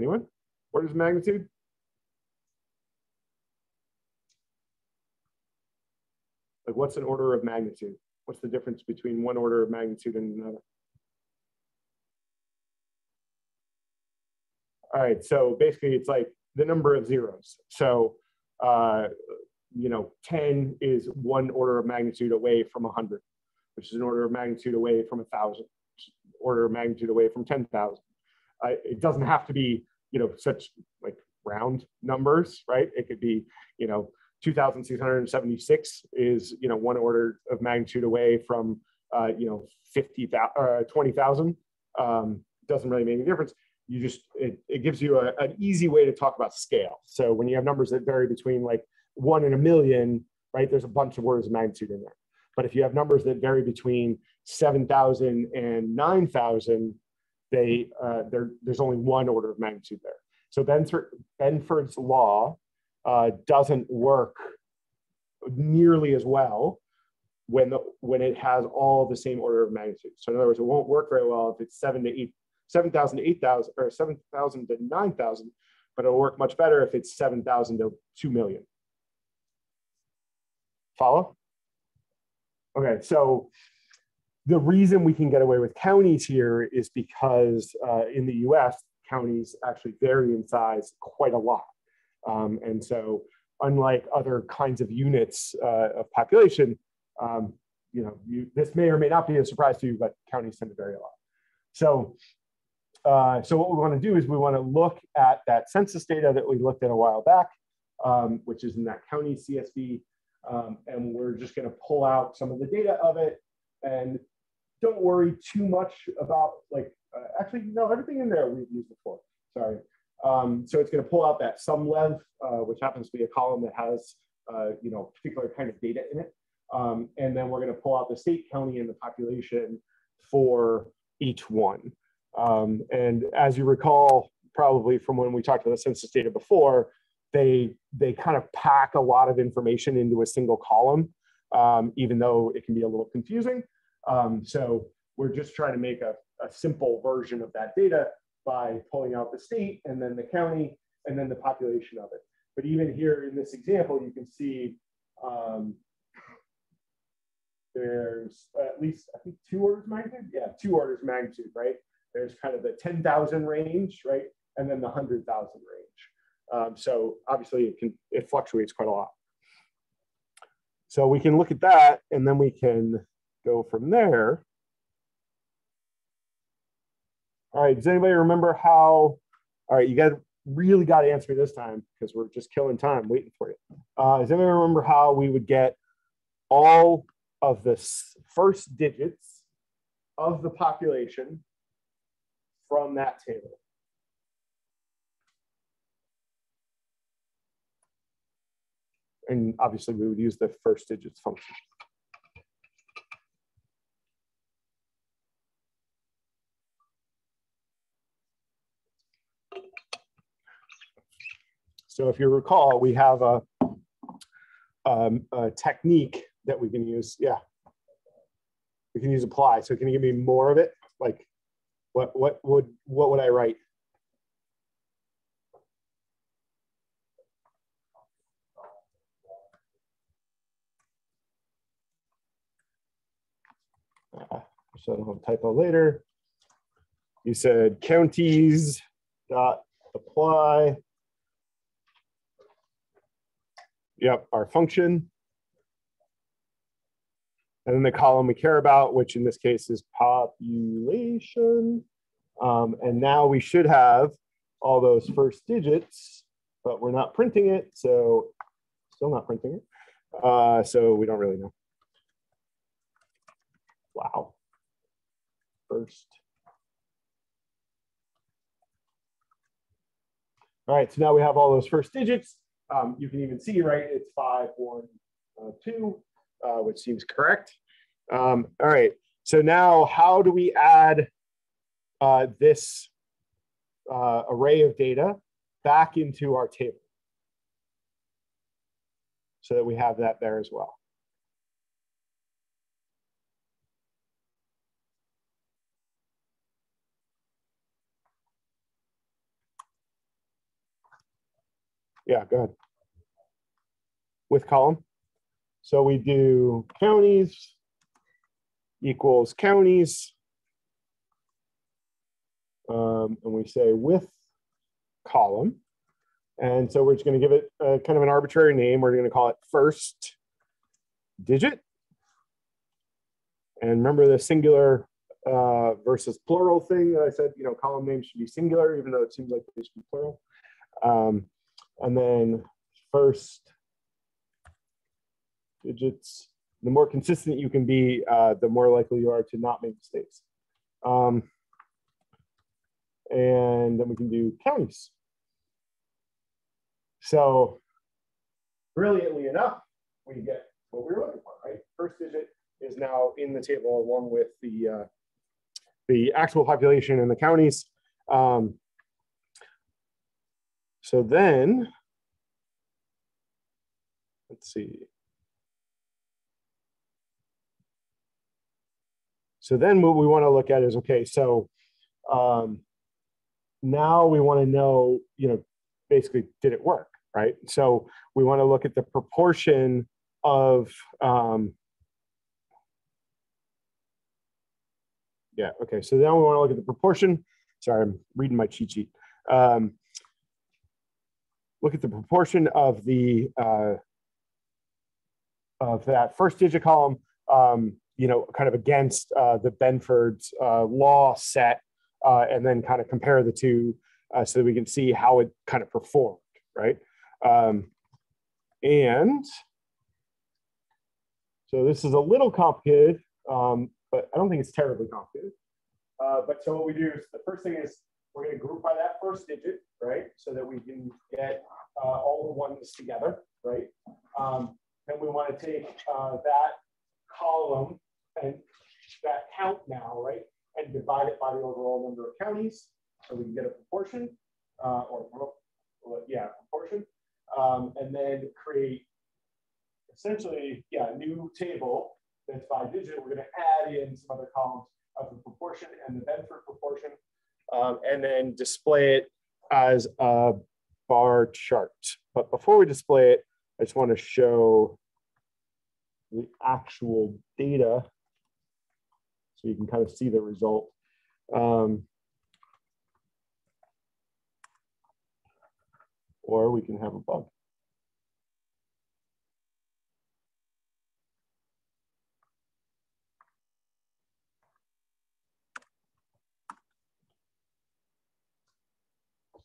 Anyone? What is magnitude? Like what's an order of magnitude? What's the difference between one order of magnitude and another? All right, so basically it's like the number of zeros. So, uh, you know, 10 is one order of magnitude away from 100, which is an order of magnitude away from 1,000, order of magnitude away from 10,000. Uh, it doesn't have to be you know, such like round numbers, right? It could be, you know, 2,676 is, you know, one order of magnitude away from, uh, you know, 50,000 uh, 20,000. Um, doesn't really make any difference. You just, it, it gives you a, an easy way to talk about scale. So when you have numbers that vary between like one and a million, right, there's a bunch of orders of magnitude in there. But if you have numbers that vary between 7,000 and 9,000, they uh, there's only one order of magnitude there. So Benford's law uh, doesn't work nearly as well when the when it has all the same order of magnitude. So in other words, it won't work very well if it's seven to eight, seven thousand to eight thousand, or seven thousand to nine thousand, but it'll work much better if it's seven thousand to two million. Follow? Okay, so the reason we can get away with counties here is because uh, in the US, counties actually vary in size quite a lot. Um, and so unlike other kinds of units uh, of population, um, you know, you, this may or may not be a surprise to you, but counties tend to vary a lot. So, uh, so what we want to do is we want to look at that census data that we looked at a while back, um, which is in that county CSV, um, and we're just going to pull out some of the data of it and don't worry too much about like, uh, actually, no, everything in there we've used before, sorry. Um, so it's gonna pull out that SUMLEV, uh, which happens to be a column that has, uh, you know, particular kind of data in it. Um, and then we're gonna pull out the state, county, and the population for each one. Um, and as you recall, probably from when we talked about the census data before, they they kind of pack a lot of information into a single column, um, even though it can be a little confusing. Um, so we're just trying to make a, a simple version of that data by pulling out the state and then the county and then the population of it. But even here in this example, you can see um, there's at least, I think, two orders of magnitude. Yeah, two orders of magnitude, right? There's kind of the 10,000 range, right? And then the 100,000 range. Um, so obviously it can, it fluctuates quite a lot. So we can look at that and then we can go from there. All right, does anybody remember how, all right, you got really got to answer me this time because we're just killing time waiting for you. Uh, does anybody remember how we would get all of the first digits of the population from that table? And obviously we would use the first digits function. So if you recall, we have a, um, a technique that we can use. Yeah. We can use apply. So can you give me more of it? Like what, what would, what would I write? Uh, so I don't have a typo later. You said counties dot apply. Yep, our function. And then the column we care about, which in this case is population. Um, and now we should have all those first digits, but we're not printing it. So still not printing it. Uh, so we don't really know. Wow. First. All right, so now we have all those first digits. Um, you can even see, right, it's five, one, uh, two, uh, which seems correct. Um, all right, so now how do we add uh, this uh, array of data back into our table? So that we have that there as well. Yeah, go ahead. With column. So we do counties equals counties. Um, and we say with column. And so we're just going to give it a, kind of an arbitrary name. We're going to call it first digit. And remember the singular uh, versus plural thing that I said, you know, column names should be singular, even though it seems like they should be plural. Um, and then first digits. The more consistent you can be, uh, the more likely you are to not make mistakes. Um, and then we can do counties. So brilliantly enough, we get what we were looking for, right? First digit is now in the table along with the uh, the actual population in the counties. Um, so then, let's see. So then what we want to look at is, okay, so um, now we want to know, you know, basically, did it work, right? So we want to look at the proportion of, um, yeah, okay, so now we want to look at the proportion. Sorry, I'm reading my cheat sheet. Um, look at the proportion of the uh, of that first digit column, um, you know, kind of against uh, the Benford's uh, law set, uh, and then kind of compare the two uh, so that we can see how it kind of performed, right? Um, and so this is a little complicated, um, but I don't think it's terribly complicated. Uh, but so what we do is the first thing is we're going to group by that first digit, right? So that we can get uh, all the ones together, right? Um, then we want to take uh, that column and that count now, right? And divide it by the overall number of counties so we can get a proportion uh, or, or, yeah, proportion. Um, and then create essentially, yeah, a new table that's by digit. We're going to add in some other columns of the proportion and the Benford proportion, um, and then display it as a bar chart. But before we display it, I just want to show the actual data so you can kind of see the result. Um, or we can have a bug.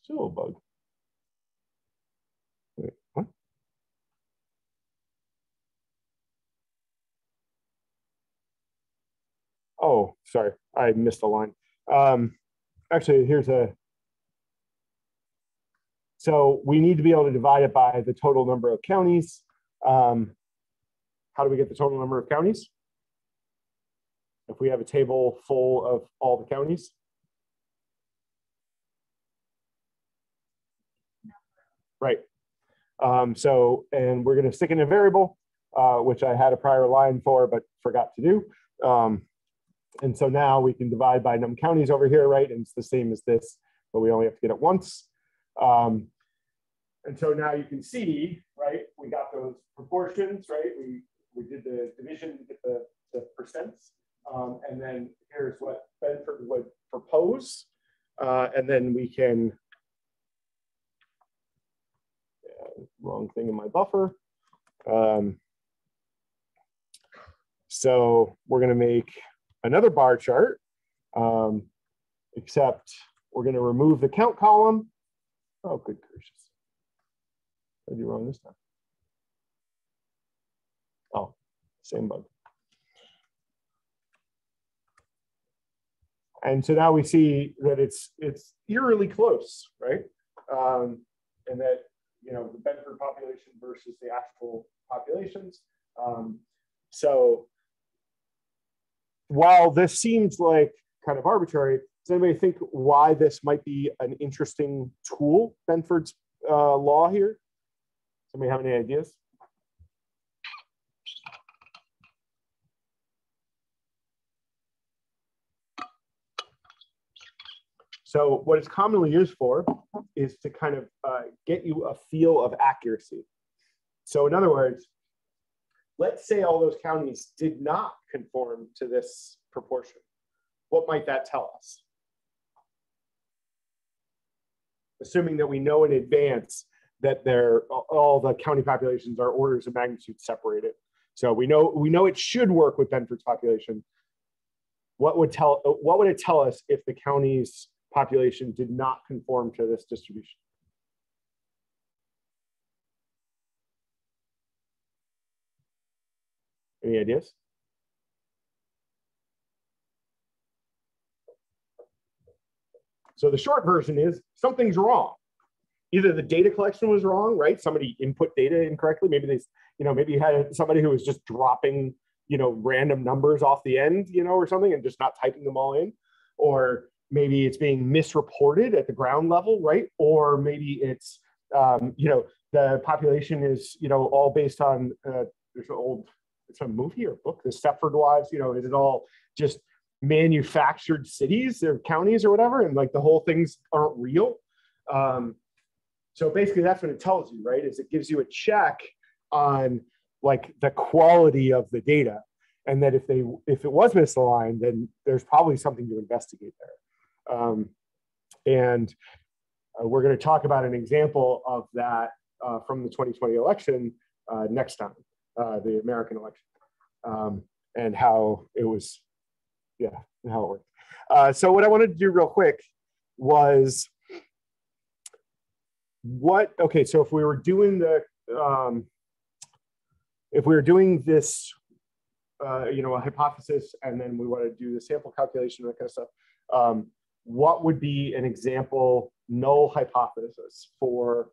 Still a bug. Wait, what? Oh, sorry, I missed a line. Um, actually, here's a, so we need to be able to divide it by the total number of counties. Um, how do we get the total number of counties? If we have a table full of all the counties, right? Um, so, and we're going to stick in a variable, uh, which I had a prior line for, but forgot to do. Um, and so now we can divide by num counties over here, right? And it's the same as this, but we only have to get it once. Um, and so now you can see, right, we got those proportions, right? We, we did the division get the, the percents. Um, and then here's what Benford would propose. Uh, and then we can, yeah, wrong thing in my buffer. Um, so we're gonna make another bar chart, um, except we're gonna remove the count column. Oh, good gracious. I did wrong this time? Oh, same bug. And so now we see that it's it's eerily close, right? Um, and that you know the Benford population versus the actual populations. Um, so while this seems like kind of arbitrary, does anybody think why this might be an interesting tool, Benford's uh, law here? Somebody have any ideas? So what it's commonly used for is to kind of uh, get you a feel of accuracy. So in other words, let's say all those counties did not conform to this proportion. What might that tell us? Assuming that we know in advance that they're all the county populations are orders of magnitude separated. So we know we know it should work with Benford's population. What would tell what would it tell us if the county's population did not conform to this distribution? Any ideas? So the short version is something's wrong. Either the data collection was wrong, right? Somebody input data incorrectly. Maybe they, you know, maybe you had somebody who was just dropping, you know, random numbers off the end, you know, or something and just not typing them all in. Or maybe it's being misreported at the ground level, right? Or maybe it's, um, you know, the population is, you know, all based on, uh, there's an old, it's a movie or book, the Stepford Wives, you know, is it all just manufactured cities or counties or whatever? And like the whole things aren't real. Um, so basically that's what it tells you, right? Is it gives you a check on like the quality of the data. And that if they if it was misaligned, then there's probably something to investigate there. Um, and uh, we're going to talk about an example of that uh, from the 2020 election uh, next time, uh, the American election, um, and how it was, yeah, how it worked. Uh, so what I wanted to do real quick was what, okay, so if we were doing the, um, if we were doing this, uh, you know, a hypothesis, and then we want to do the sample calculation, that kind of stuff, um, what would be an example null hypothesis for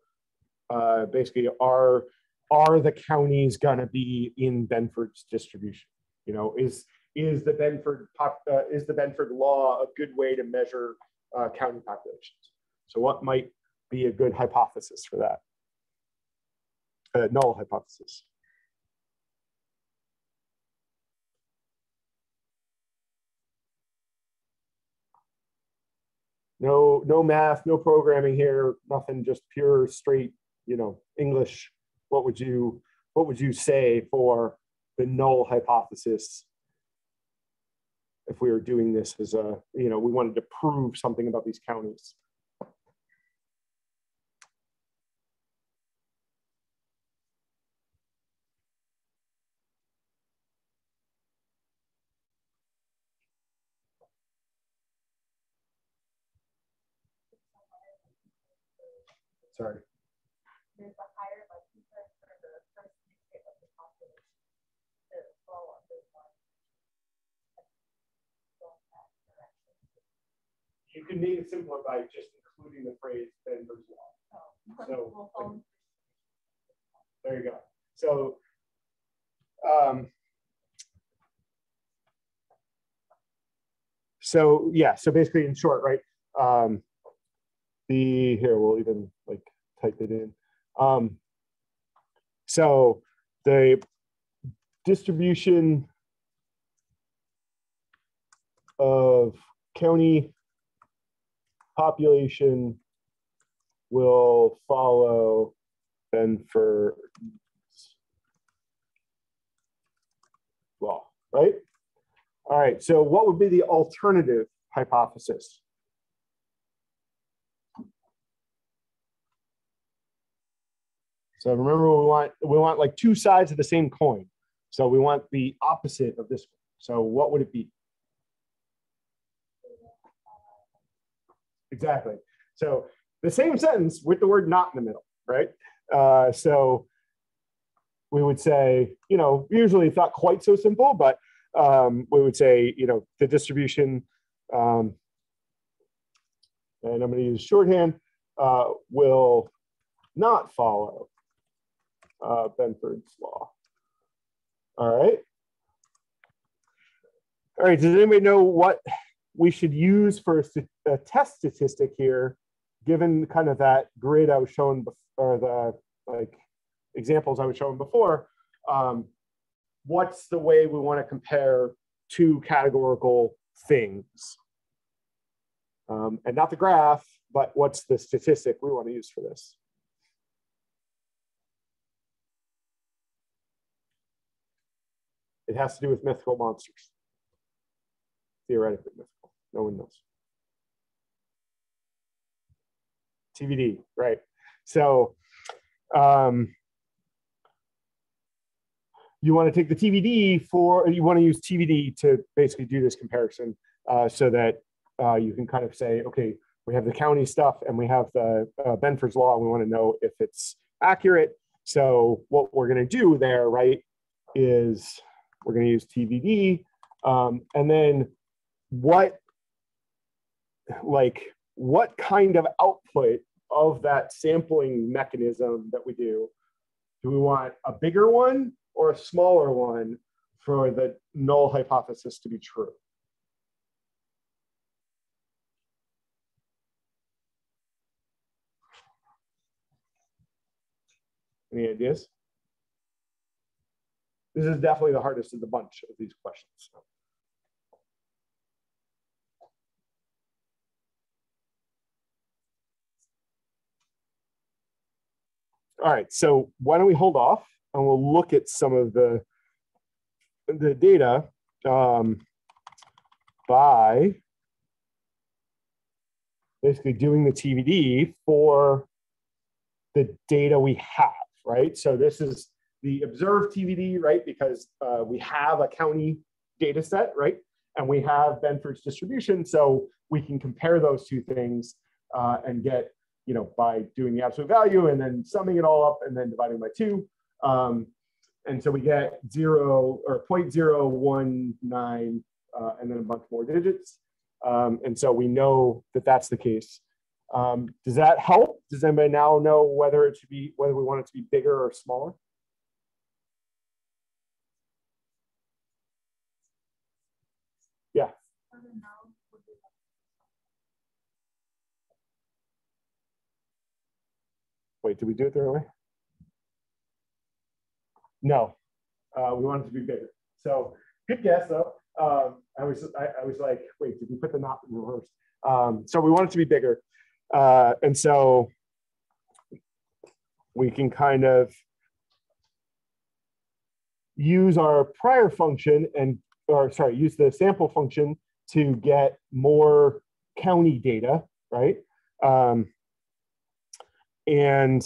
uh, basically are are the counties going to be in Benford's distribution? You know, is is the Benford pop, uh, is the Benford law a good way to measure uh, county populations? So what might be a good hypothesis for that? A null hypothesis. No, no math, no programming here, nothing, just pure straight, you know, English. What would you, what would you say for the null hypothesis? If we were doing this as a, you know, we wanted to prove something about these counties. Sorry. There's a higher likelihood for the first mixtape of the population to fall under one. Go in that direction. You can make it simpler by just including the phrase Benford's law. Oh, So, we'll There you go. So, um, so yeah, so basically in short, right? Um, the, here, we'll even like type it in. Um, so the distribution of county population will follow Benford law, right? All right, so what would be the alternative hypothesis? So remember, we want we want like two sides of the same coin. So we want the opposite of this one. So what would it be? Exactly. So the same sentence with the word not in the middle, right? Uh, so we would say, you know, usually it's not quite so simple, but um, we would say, you know, the distribution, um, and I'm going to use shorthand, uh, will not follow uh, Benford's law. All right. All right. Does anybody know what we should use for a, a test statistic here, given kind of that grid I was showing, or the like examples I was showing before? Um, what's the way we want to compare two categorical things? Um, and not the graph, but what's the statistic we want to use for this? It has to do with mythical monsters. Theoretically mythical. No one knows. TVD, right? So um, you want to take the TVD for, you want to use TVD to basically do this comparison uh, so that uh, you can kind of say, okay, we have the county stuff and we have the uh, Benford's law, and we want to know if it's accurate. So what we're going to do there, right, is we're going to use TVD, um, and then what, like, what kind of output of that sampling mechanism that we do? Do we want a bigger one or a smaller one for the null hypothesis to be true? Any ideas? This is definitely the hardest of the bunch of these questions. All right, so why don't we hold off and we'll look at some of the the data um, by basically doing the TVD for the data we have, right? So this is the observed TVD, right? Because uh, we have a county data set, right? And we have Benford's distribution, so we can compare those two things uh, and get, you know, by doing the absolute value and then summing it all up and then dividing by two. Um, and so we get zero or 0.019 uh, and then a bunch more digits. Um, and so we know that that's the case. Um, does that help? Does anybody now know whether it should be, whether we want it to be bigger or smaller? Yeah. I don't know, would be like- Wait, did we do it the right way? No, uh, we wanted to be bigger. So good guess though. Um, I was I, I was like, wait, did we put the not in reverse? Um, so we want it to be bigger. Uh, and so we can kind of use our prior function and, or sorry, use the sample function to get more county data, right? Um, and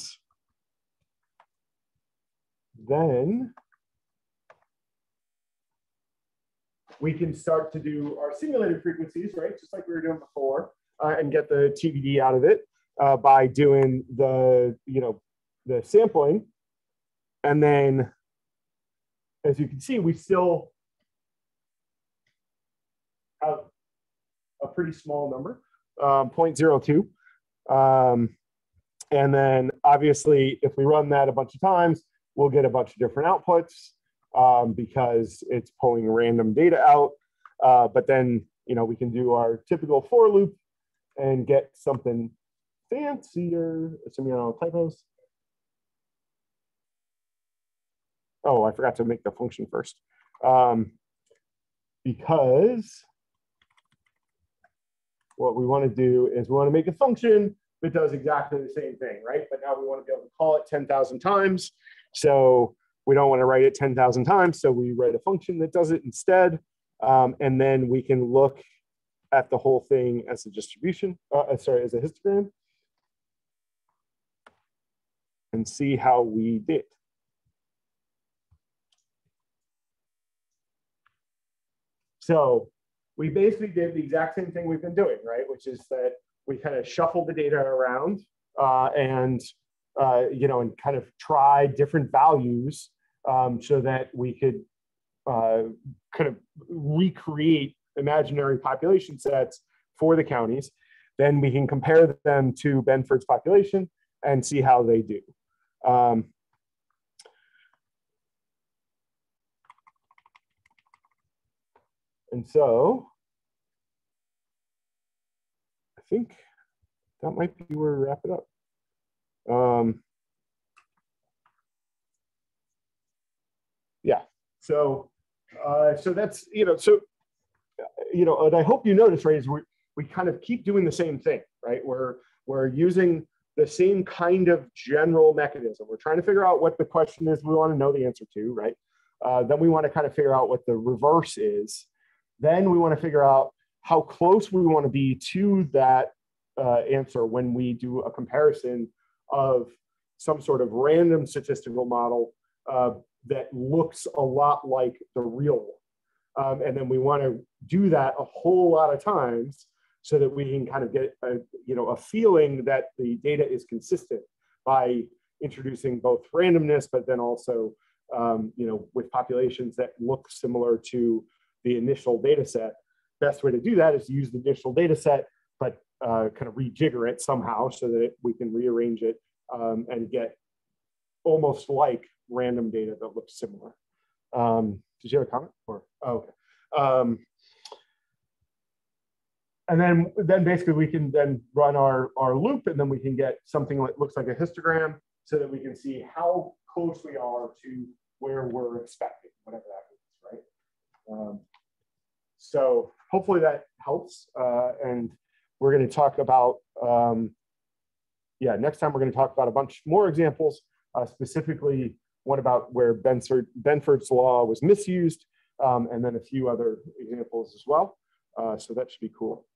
then we can start to do our simulated frequencies, right? Just like we were doing before, uh, and get the TVD out of it uh, by doing the, you know, the sampling. And then, as you can see, we still have a pretty small number, um, 0.02. Um, and then obviously, if we run that a bunch of times, we'll get a bunch of different outputs um, because it's pulling random data out. Uh, but then, you know, we can do our typical for loop and get something fancier, assuming don't typos. Oh, I forgot to make the function first. Um, because what we want to do is we want to make a function that does exactly the same thing, right? But now we want to be able to call it 10,000 times. So we don't want to write it 10,000 times. So we write a function that does it instead. Um, and then we can look at the whole thing as a distribution, uh, uh sorry, as a histogram and see how we did. So we basically did the exact same thing we've been doing, right? Which is that we kind of shuffled the data around uh, and, uh, you know, and kind of tried different values um, so that we could uh, kind of recreate imaginary population sets for the counties. Then we can compare them to Benford's population and see how they do. Um, and so think that might be where we wrap it up. Um, yeah, so uh, so that's you know so you know and I hope you notice right is we we kind of keep doing the same thing right? We're we're using the same kind of general mechanism. We're trying to figure out what the question is we want to know the answer to right? Uh, then we want to kind of figure out what the reverse is. Then we want to figure out how close we want to be to that uh, answer when we do a comparison of some sort of random statistical model uh, that looks a lot like the real one. Um, and then we want to do that a whole lot of times so that we can kind of get a, you know, a feeling that the data is consistent by introducing both randomness, but then also, um, you know, with populations that look similar to the initial data set. Best way to do that is to use the initial data set, but uh, kind of rejigger it somehow so that we can rearrange it um, and get almost like random data that looks similar. Um, did you have a comment? Or oh, okay. Um, and then, then basically we can then run our, our loop and then we can get something that looks like a histogram so that we can see how close we are to where we're expecting, whatever that means, right? Um, so hopefully that helps. Uh, and we're going to talk about, um, yeah, next time we're going to talk about a bunch more examples, uh, specifically one about where Benford, Benford's law was misused, um, and then a few other examples as well. Uh, so that should be cool.